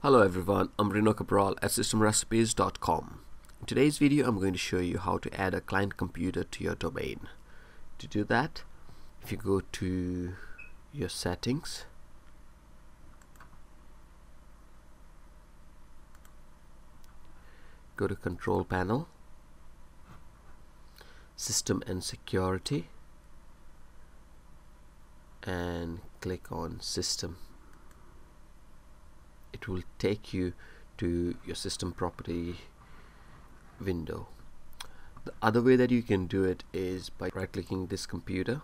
Hello everyone, I'm Reno Cabral at systemrecipes.com. In today's video I'm going to show you how to add a client computer to your domain. To do that, if you go to your settings go to control panel system and security and click on system it will take you to your system property window. The other way that you can do it is by right clicking this computer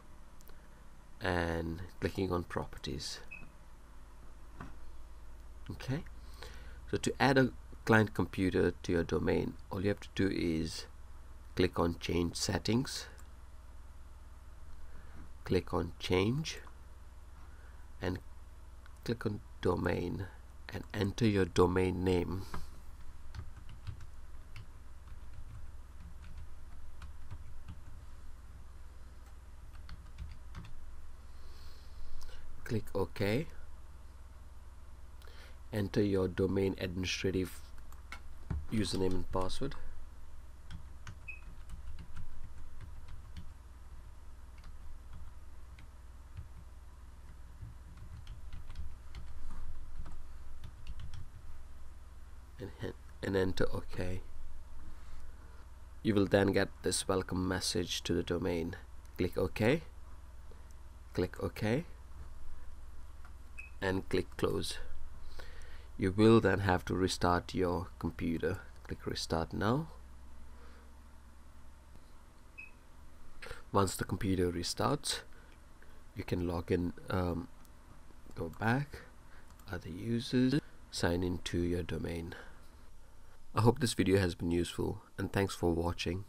and clicking on properties. Okay? So to add a client computer to your domain all you have to do is click on change settings. Click on change and click on domain and enter your domain name. Click OK. Enter your domain administrative username and password and, hit and enter OK you will then get this welcome message to the domain. Click OK. Click OK. And click close. You will then have to restart your computer. Click restart now. Once the computer restarts you can log in um, go back other users sign into your domain. I hope this video has been useful and thanks for watching